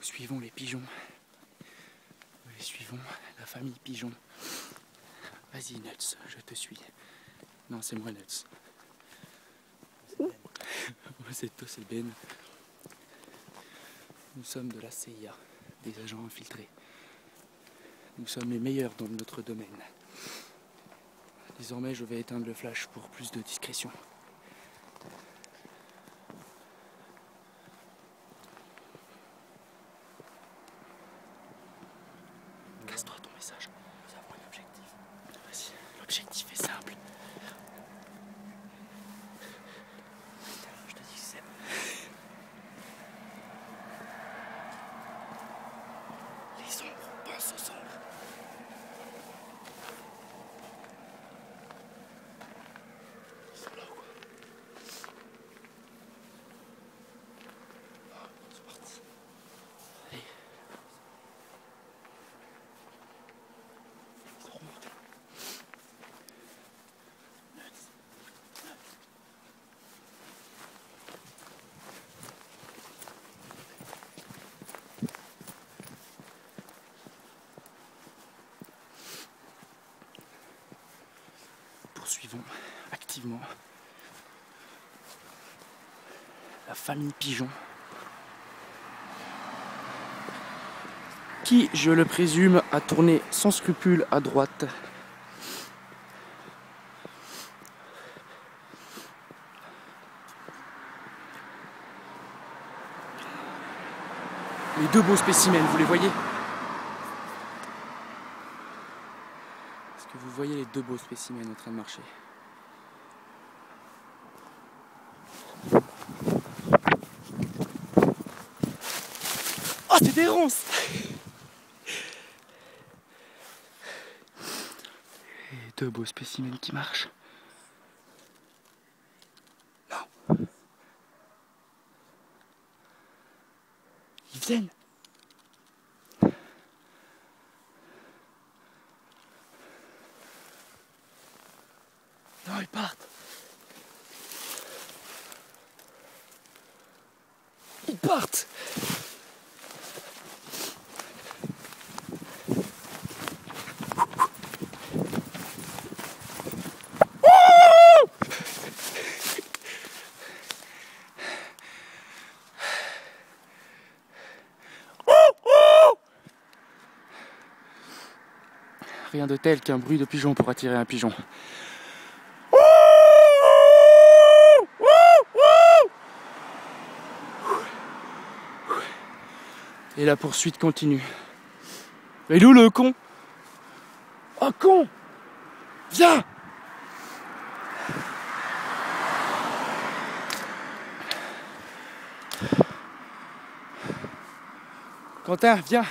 Nous suivons les pigeons. Nous suivons la famille pigeon. Vas-y, Nuts, je te suis. Non, c'est moi, Nuts. c'est toi, c'est Ben. Nous sommes de la CIA, des agents infiltrés. Nous sommes les meilleurs dans notre domaine. Désormais, je vais éteindre le flash pour plus de discrétion. Message. Nous avons un objectif. Vas-y, l'objectif est simple. Je te dis que c'est. Les ombres, pense aux ombres. Poursuivons activement la famille Pigeon. Qui, je le présume, a tourné sans scrupule à droite? Les deux beaux spécimens, vous les voyez? Est-ce que vous voyez les deux beaux spécimens en train de marcher? Oh, c'est des ronces Et deux beaux spécimens qui marchent. Non. Ils viennent. Non, ils partent. Ils partent. Rien de tel qu'un bruit de pigeon pour attirer un pigeon. Et la poursuite continue. Et nous le con? Oh con! Viens! Quentin, viens